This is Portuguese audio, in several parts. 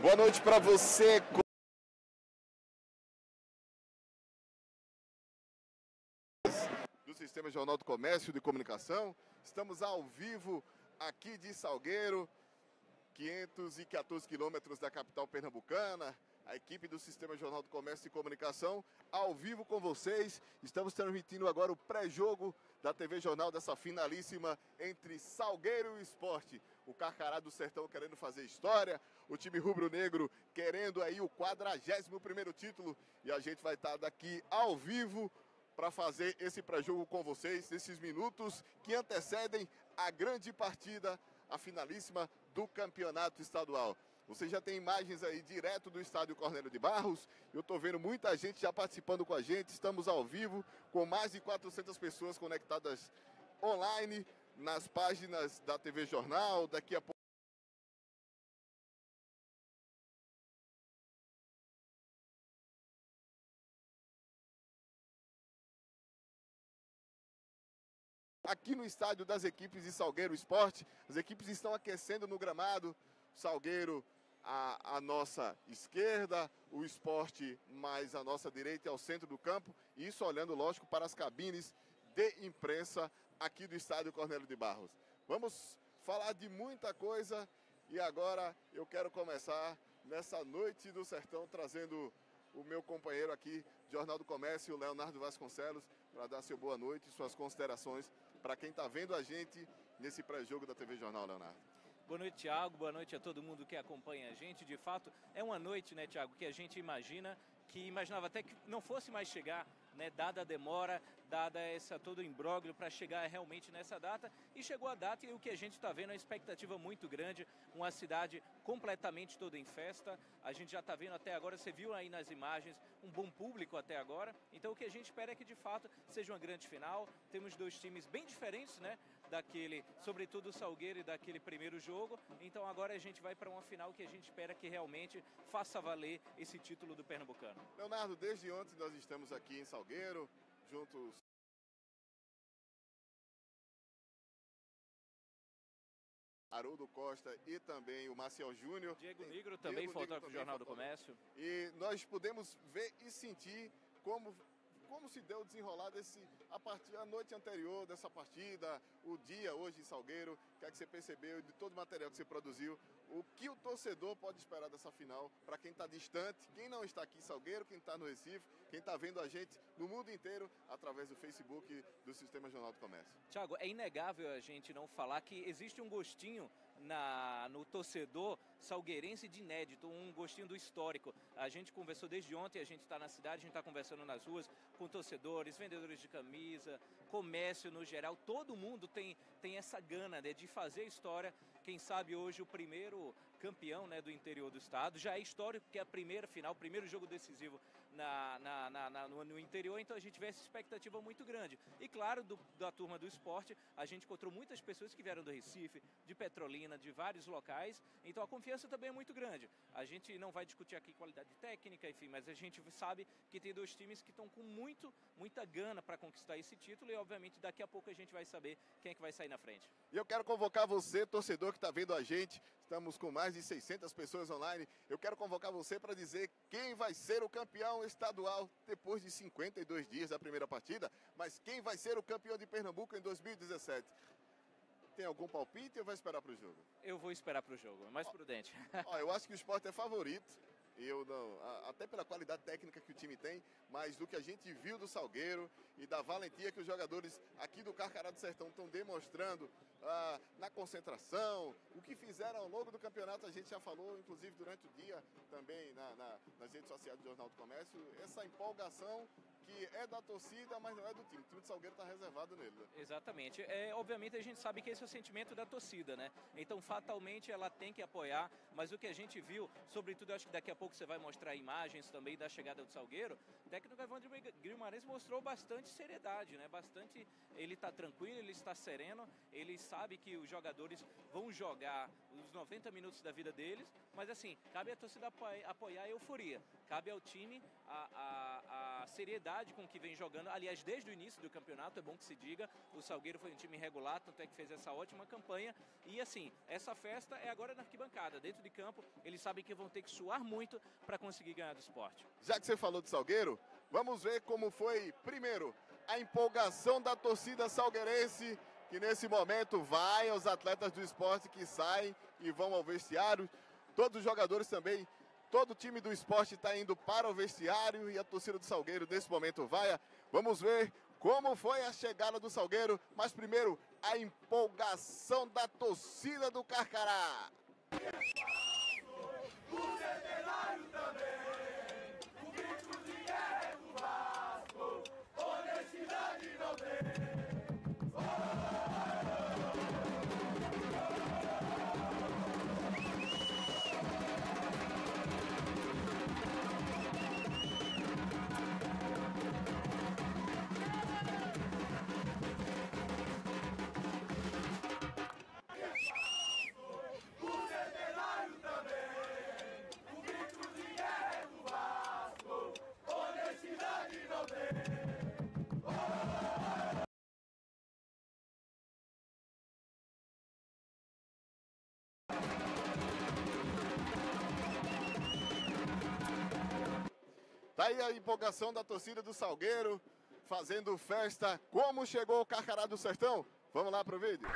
Boa noite para você. Do Sistema Jornal do Comércio e de Comunicação. Estamos ao vivo aqui de Salgueiro, 514 quilômetros da capital pernambucana. A equipe do Sistema Jornal do Comércio e Comunicação, ao vivo com vocês. Estamos transmitindo agora o pré-jogo da TV Jornal dessa finalíssima entre Salgueiro e Esporte. O Carcará do Sertão querendo fazer história, o time rubro-negro querendo aí o 41º título e a gente vai estar daqui ao vivo para fazer esse pré-jogo com vocês, nesses minutos que antecedem a grande partida, a finalíssima do campeonato estadual. Você já tem imagens aí direto do estádio Cornélio de Barros. Eu estou vendo muita gente já participando com a gente. Estamos ao vivo com mais de 400 pessoas conectadas online nas páginas da TV Jornal. Daqui a pouco. Aqui no estádio das equipes de Salgueiro Esporte, as equipes estão aquecendo no gramado. Salgueiro à, à, nossa esquerda, o esporte mais à nossa direita e ao centro do campo. Isso olhando, lógico, para as cabines de imprensa aqui do estádio Cornélio de Barros. Vamos falar de muita coisa e agora eu quero começar nessa noite do sertão trazendo o meu companheiro aqui, Jornal do Comércio, Leonardo Vasconcelos, para dar seu boa noite e suas considerações para quem está vendo a gente nesse pré-jogo da TV Jornal, Leonardo. Boa noite, Tiago. Boa noite a todo mundo que acompanha a gente. De fato, é uma noite, né, Tiago, que a gente imagina, que imaginava até que não fosse mais chegar né, dada a demora, dada essa todo o imbróglio para chegar realmente nessa data. E chegou a data e o que a gente está vendo é uma expectativa muito grande, uma cidade completamente toda em festa. A gente já está vendo até agora, você viu aí nas imagens, um bom público até agora. Então o que a gente espera é que de fato seja uma grande final. Temos dois times bem diferentes, né? Daquele, sobretudo o Salgueiro e daquele primeiro jogo. Então agora a gente vai para uma final que a gente espera que realmente faça valer esse título do Pernambucano. Leonardo, desde ontem nós estamos aqui em Salgueiro juntos Haroldo Costa e também o Marcial Júnior. Diego Negro também, Diego fotógrafo do Jornal do Comércio. E nós podemos ver e sentir como como se deu o desenrolar desse, a, partir, a noite anterior dessa partida, o dia hoje em Salgueiro, o que é que você percebeu de todo o material que você produziu, o que o torcedor pode esperar dessa final para quem está distante, quem não está aqui em Salgueiro, quem está no Recife, quem está vendo a gente no mundo inteiro através do Facebook do Sistema Jornal do Comércio. Tiago, é inegável a gente não falar que existe um gostinho na, no torcedor salgueirense de inédito, um gostinho do histórico. A gente conversou desde ontem, a gente está na cidade, a gente está conversando nas ruas com torcedores, vendedores de camisa, comércio no geral, todo mundo tem, tem essa gana né, de fazer história. Quem sabe hoje o primeiro campeão né, do interior do estado. Já é histórico que é a primeira final, o primeiro jogo decisivo na, na, na, no, no, interior, então a gente vê essa expectativa muito grande. E claro, do, da turma do esporte, a gente encontrou muitas pessoas que vieram do Recife, de Petrolina, de vários locais, então a confiança também é muito grande. A gente não vai discutir aqui qualidade técnica, enfim, mas a gente sabe que tem dois times que estão com muito, muita gana para conquistar esse título e obviamente daqui a pouco a gente vai saber quem é que vai sair na frente. E eu quero convocar você, torcedor que está vendo a gente, estamos com mais de 600 pessoas online. Eu quero convocar você para dizer quem vai ser o campeão estadual depois de 52 dias da primeira partida, mas quem vai ser o campeão de Pernambuco em 2017. Tem algum palpite ou vai esperar para o jogo? Eu vou esperar para o jogo, é mais prudente. Ó, eu acho que o esporte é favorito. Eu não, até pela qualidade técnica que o time tem, mas do que a gente viu do Salgueiro e da valentia que os jogadores aqui do Carcará do Sertão estão demonstrando ah, na concentração, o que fizeram ao longo do campeonato, a gente já falou, inclusive durante o dia, também na, na, nas redes sociais do Jornal do Comércio, essa empolgação que é da torcida, mas não é do time. O time de Salgueiro está reservado nele. Né? Exatamente. É, obviamente a gente sabe que esse é o sentimento da torcida, né? Então, fatalmente, ela tem que apoiar, mas o que a gente viu, sobretudo, acho que daqui a pouco você vai mostrar imagens também da chegada do Salgueiro, o técnico Evandro Guimarães mostrou bastante seriedade, né? Bastante, ele está tranquilo, ele está sereno, ele sabe sabe que os jogadores vão jogar os 90 minutos da vida deles, mas assim, cabe à torcida apoiar a euforia, cabe ao time a, a, a seriedade com que vem jogando. Aliás, desde o início do campeonato, é bom que se diga, o Salgueiro foi um time regular, tanto é que fez essa ótima campanha. E assim, essa festa é agora na arquibancada, dentro de campo, eles sabem que vão ter que suar muito para conseguir ganhar do esporte. Já que você falou de Salgueiro, vamos ver como foi, primeiro, a empolgação da torcida salgueirense, que nesse momento vai aos atletas do esporte que saem e vão ao vestiário. Todos os jogadores também, todo o time do esporte está indo para o vestiário e a torcida do Salgueiro nesse momento vai. Vamos ver como foi a chegada do Salgueiro, mas primeiro a empolgação da torcida do Carcará. Aí a empolgação da torcida do Salgueiro, fazendo festa. Como chegou o Carcará do Sertão? Vamos lá pro vídeo.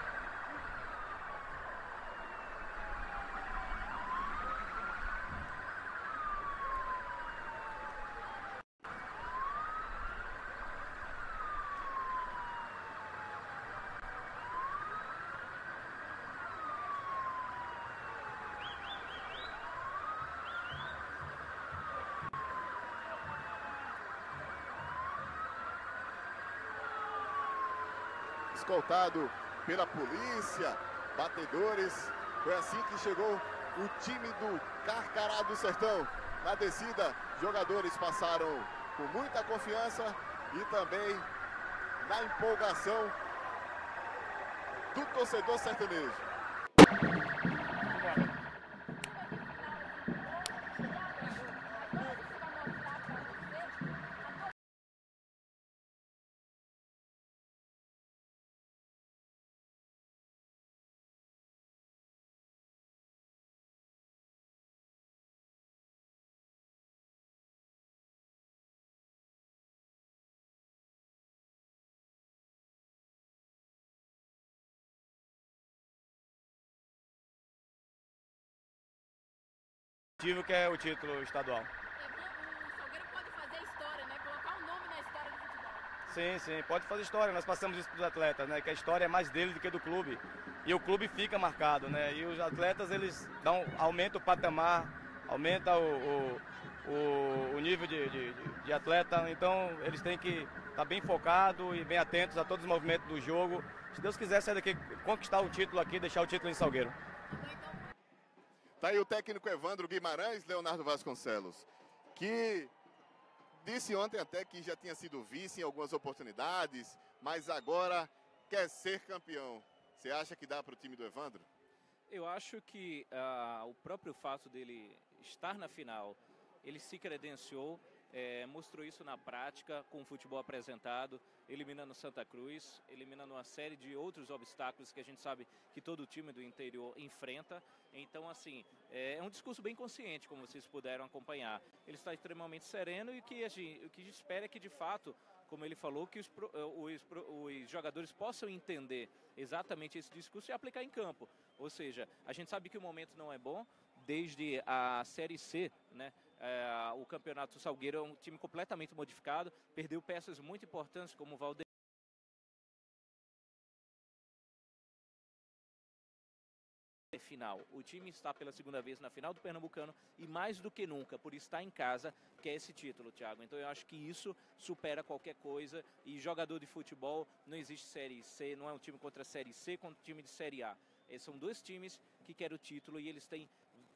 Escoltado pela polícia, batedores. Foi assim que chegou o time do Carcará do Sertão. Na descida, jogadores passaram com muita confiança e também na empolgação do torcedor sertanejo. Que é o título estadual. O Salgueiro pode fazer história, né? Colocar um nome na história do futebol. Sim, sim, pode fazer história. Nós passamos isso para os atletas, né? Que a história é mais dele do que do clube. E o clube fica marcado, né? E os atletas, eles dão, aumentam o patamar, aumenta o, o, o, o nível de, de, de, atleta. Então, eles têm que estar tá bem focados e bem atentos a todos os movimentos do jogo. Se Deus quiser sair daqui, conquistar o título aqui, deixar o título em Salgueiro. Tá aí o técnico Evandro Guimarães, Leonardo Vasconcelos, que disse ontem até que já tinha sido vice em algumas oportunidades, mas agora quer ser campeão. Você acha que dá para o time do Evandro? Eu acho que uh, o próprio fato dele estar na final, ele se credenciou é, mostrou isso na prática com o futebol apresentado, eliminando Santa Cruz, eliminando uma série de outros obstáculos que a gente sabe que todo time do interior enfrenta. Então, assim, é, é um discurso bem consciente, como vocês puderam acompanhar. Ele está extremamente sereno e o que a gente, o que a gente espera é que, de fato, como ele falou, que os, os, os, jogadores possam entender exatamente esse discurso e aplicar em campo. Ou seja, a gente sabe que o momento não é bom, desde a Série C, né? É, o campeonato Salgueiro é um time completamente modificado, perdeu peças muito importantes como o Valdeir. final. O time está pela segunda vez na final do Pernambucano e mais do que nunca por estar em casa quer esse título, Thiago. Então eu acho que isso supera qualquer coisa e jogador de futebol não existe série C, não é um time contra série C contra um time de série A. Esses são dois times que querem o título e eles têm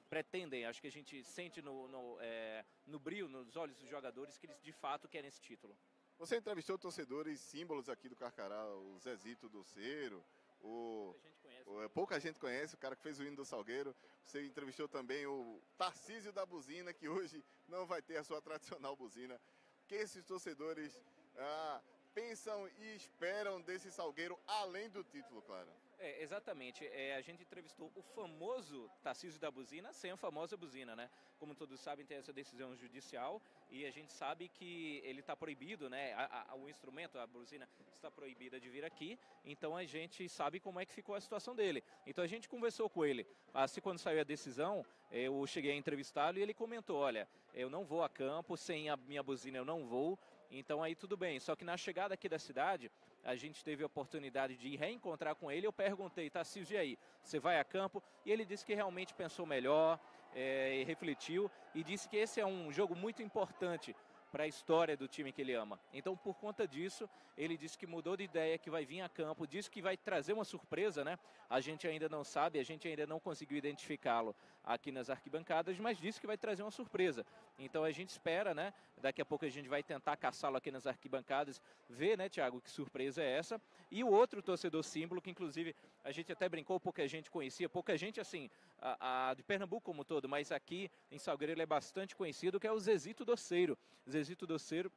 pretendem, acho que a gente sente no, no, é, no brilho, nos olhos dos jogadores, que eles de fato querem esse título. Você entrevistou torcedores símbolos aqui do Carcará, o Zezito Doceiro, o, gente conhece. o- pouca gente conhece, o cara que fez o hino do Salgueiro. Você entrevistou também o Tarcísio da Buzina, que hoje não vai ter a sua tradicional buzina. O que esses torcedores ah, pensam e esperam desse Salgueiro, além do título, claro? É, exatamente. É, a gente entrevistou o famoso Tarcísio da Buzina sem a famosa buzina, né? Como todos sabem, tem essa decisão judicial e a gente sabe que ele está proibido, né? A- a- o instrumento, a buzina, está proibida de vir aqui. Então a gente sabe como é que ficou a situação dele. Então a gente conversou com ele. Assim, quando saiu a decisão, eu cheguei a entrevistá-lo e ele comentou: olha, eu não vou a campo, sem a minha buzina eu não vou. Então aí tudo bem. Só que na chegada aqui da cidade, a gente teve a oportunidade de reencontrar com ele. Eu perguntei, Tarcísio, e aí, você vai a campo? E ele disse que realmente pensou melhor, é, refletiu e disse que esse é um jogo muito importante para a história do time que ele ama. Então, por conta disso, ele disse que mudou de ideia, que vai vir a campo, disse que vai trazer uma surpresa, né? A gente ainda não sabe, a gente ainda não conseguiu identificá-lo aqui nas arquibancadas, mas disse que vai trazer uma surpresa. Então a gente espera, né? Daqui a pouco a gente vai tentar caçá-lo aqui nas arquibancadas, ver, né, Tiago, que surpresa é essa. E o outro torcedor símbolo, que inclusive a gente até brincou, pouca gente conhecia, pouca gente assim, a, a de Pernambuco como todo, mas aqui em Salgueiro ele é bastante conhecido, que é o Zezito Doceiro. Zezito Doceiro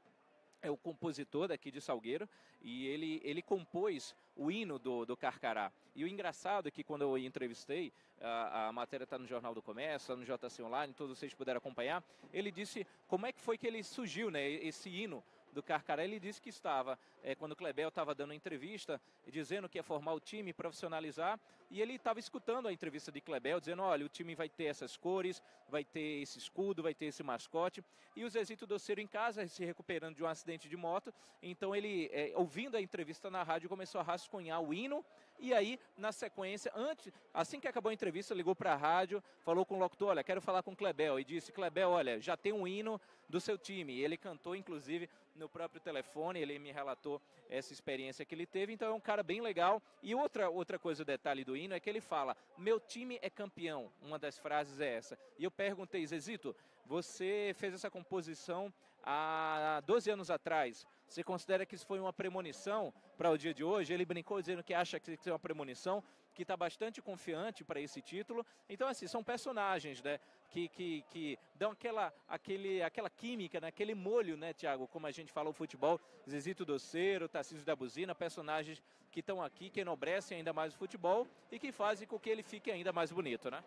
é o compositor daqui de Salgueiro e ele, ele compôs o hino do, do Carcará. E o engraçado é que quando eu entrevistei, a, a matéria está no Jornal do Comércio, no JC Online, todos vocês puderam acompanhar, ele disse como é que foi que ele surgiu, né, esse hino do Carcará, ele disse que estava, é, quando o Klebel estava dando entrevista, dizendo que ia formar o time, profissionalizar, e ele estava escutando a entrevista de Klebel, dizendo, olha, o time vai ter essas cores, vai ter esse escudo, vai ter esse mascote, e o Zezito Doceiro em casa, se recuperando de um acidente de moto, então ele, é, ouvindo a entrevista na rádio, começou a rascunhar o hino, e aí, na sequência, antes, assim que acabou a entrevista, ligou para a rádio, falou com o locutor, olha, quero falar com o Klebel, e disse, Klebel, olha, já tem um hino do seu time, e ele cantou, inclusive, no próprio telefone, ele me relatou essa experiência que ele teve, então é um cara bem legal. E outra, outra coisa, o detalhe do hino é que ele fala: meu time é campeão. Uma das frases é essa. E eu perguntei, Zezito, você fez essa composição há 12 anos atrás. Você considera que isso foi uma premonição para o dia de hoje? Ele brincou dizendo que acha que isso é uma premonição, que está bastante confiante para esse título. Então, assim, são personagens, né? Que, que, que dão aquela, aquele, aquela química, né? aquele molho, né, Tiago? Como a gente fala o futebol, Zezito Doceiro, Tarcísio da Buzina, personagens que estão aqui, que enobrecem ainda mais o futebol e que fazem com que ele fique ainda mais bonito, né?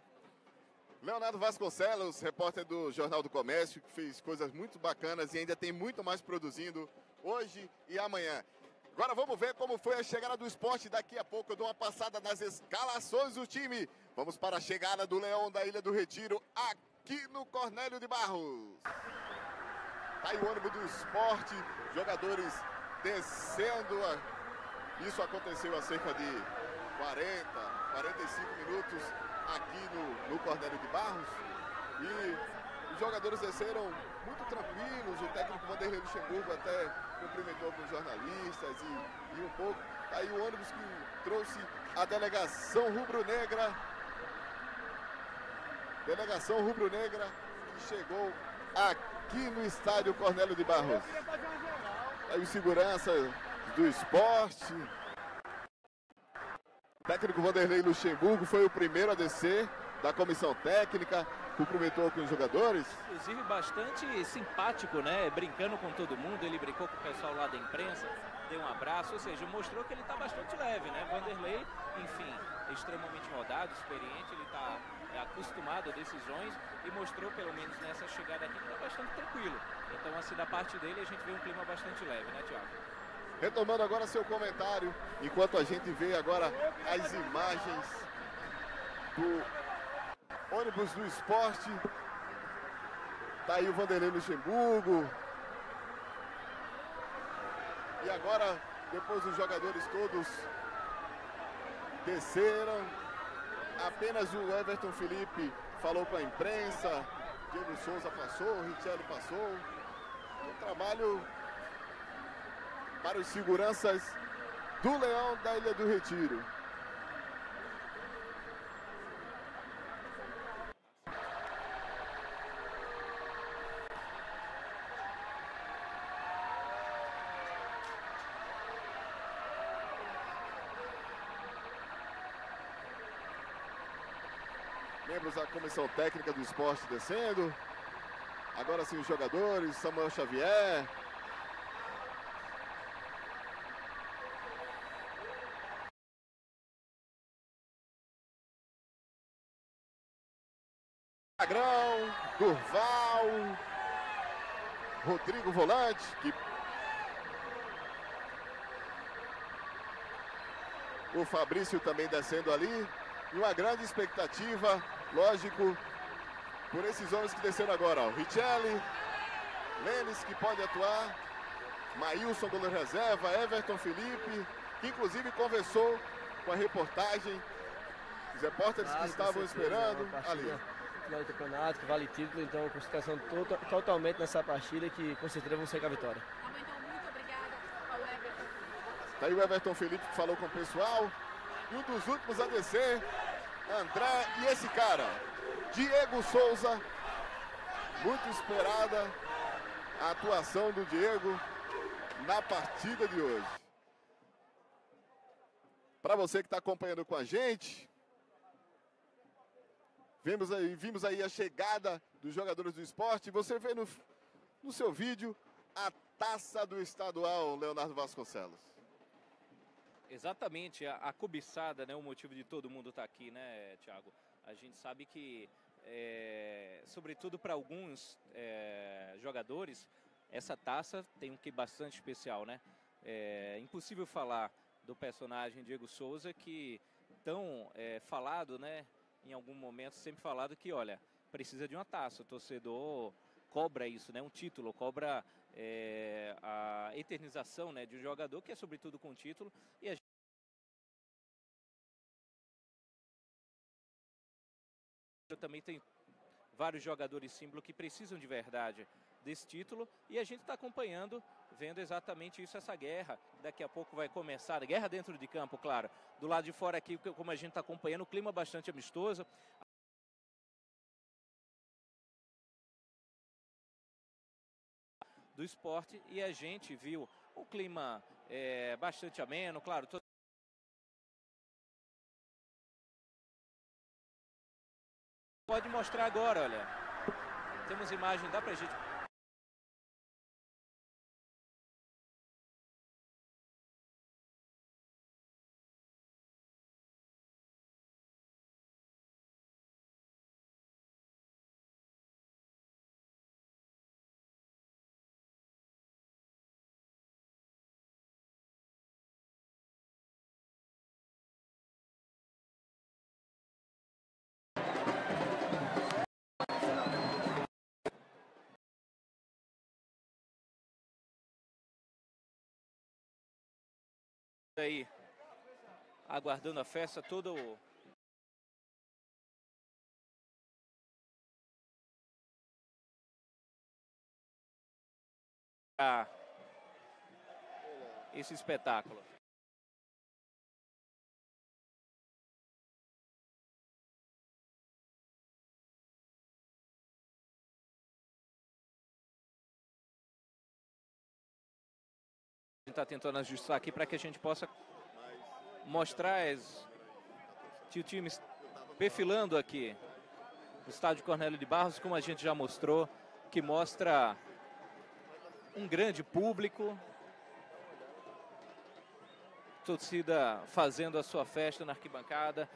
Leonardo Vasconcelos, repórter do Jornal do Comércio, que fez coisas muito bacanas e ainda tem muito mais produzindo hoje e amanhã. Agora vamos ver como foi a chegada do esporte. Daqui a pouco eu dou uma passada nas escalações do time. Vamos para a chegada do Leão da Ilha do Retiro, aqui no Cornélio de Barros. Tá aí o ônibus do esporte, jogadores descendo. Isso aconteceu há cerca de 40, 45 minutos aqui no, no Cornélio de Barros. E os jogadores desceram muito tranquilos. O técnico Vanderlei Luxemburgo até cumprimentou alguns jornalistas e, e um pouco. Tá aí o ônibus que trouxe a delegação rubro-negra. Delegação rubro-negra que chegou aqui no estádio Cornélio de Barros. Aí o segurança do esporte. O técnico Vanderlei Luxemburgo foi o primeiro a descer da comissão técnica, cumprimentou com os jogadores. Inclusive bastante simpático, né? Brincando com todo mundo, ele brincou com o pessoal lá da imprensa, deu um abraço, ou seja, mostrou que ele está bastante leve, né? Vanderlei, enfim, extremamente rodado, experiente, ele está acostumado a decisões e mostrou, pelo menos nessa chegada aqui, que está bastante tranquilo. Então, assim, da parte dele, a gente vê um clima bastante leve, né, Tiago? Retomando agora seu comentário, enquanto a gente vê agora as imagens do ônibus do esporte. Tá aí o Vanderlei Luxemburgo. E agora, depois os jogadores todos desceram, apenas o Everton Felipe falou com a imprensa, Diego Souza passou, Richelli passou. Um trabalho para os seguranças do Leão da Ilha do Retiro. Membros da comissão técnica do esporte descendo. Agora sim os jogadores, Samuel Xavier. Magrão, Durval, Rodrigo Volante, que o Fabrício também descendo ali. E uma grande expectativa, lógico, por esses homens que desceram agora. Ó. Richelli, Lênis que pode atuar, Maílson, goleiro reserva, Everton Felipe, que inclusive conversou com a reportagem, os repórteres Claro, que com estavam certeza, esperando é ali. Final do campeonato, que vale título, então concentração to totalmente nessa partida que com certeza vamos sair com a vitória. Bom, muito obrigada ao Everton. Tá aí o Everton Felipe que falou com o pessoal. E um dos últimos a descer, André e esse cara, Diego Souza. Muito esperada a atuação do Diego na partida de hoje. Para você que está acompanhando com a gente, vimos aí, vimos aí a chegada dos jogadores do esporte. Você vê no, no seu vídeo a taça do estadual, Leonardo Vasconcelos. Exatamente, a, a cobiçada, né, o motivo de todo mundo estar aqui, né, Thiago? A gente sabe que, é, sobretudo para alguns é, jogadores, essa taça tem um que bastante especial, né? É impossível falar do personagem Diego Souza que tão é, falado, né? Em algum momento sempre falado que, olha, precisa de uma taça. O torcedor cobra isso, né? Um título, cobra é, a eternização, né? De um jogador que é sobretudo com título e a também tem vários jogadores símbolo que precisam de verdade desse título e a gente está acompanhando, vendo exatamente isso, essa guerra. Daqui a pouco vai começar, guerra dentro de campo, claro. Do lado de fora aqui, como a gente está acompanhando, o clima bastante amistoso. Do esporte e a gente viu um clima é, bastante ameno, claro. Pode mostrar agora, olha. Temos imagem, dá pra gente aí aguardando a festa, todo o- Ah, esse espetáculo. Está tentando ajustar aqui para que a gente possa mostrar os tio times perfilando aqui no estádio Cornélio de Barros, como a gente já mostrou, que mostra um grande público, torcida fazendo a sua festa na arquibancada,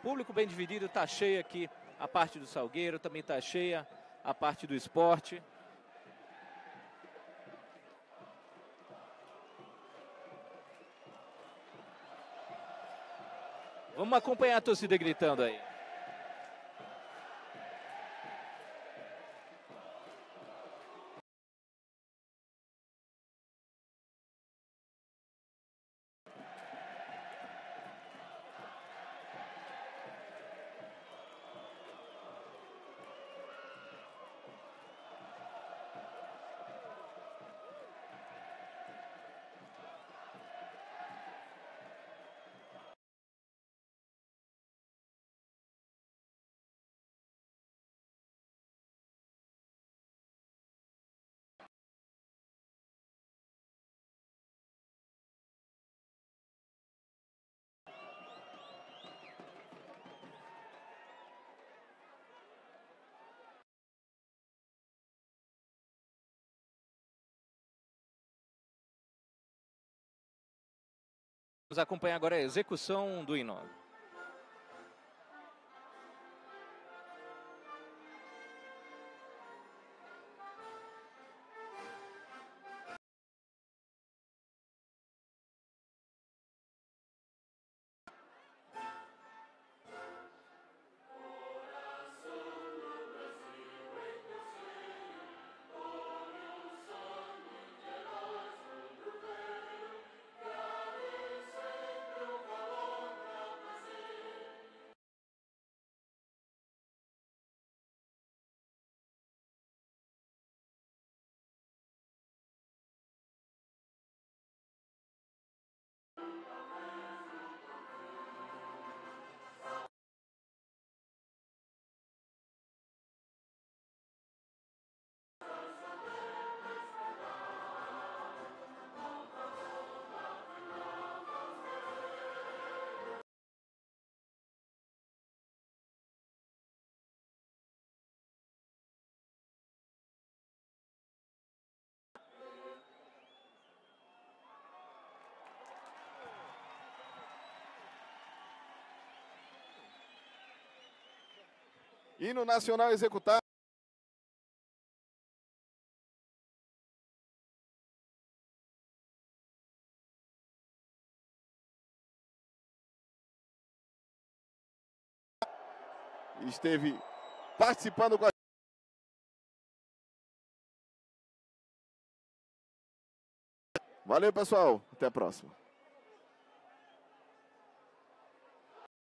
público bem dividido, está cheia aqui a parte do Salgueiro, também está cheia a parte do esporte. Vamos acompanhar a torcida gritando aí. Vamos acompanhar agora a execução do hino. Hino nacional executado. Esteve participando com a Valeu, pessoal. Até a próxima.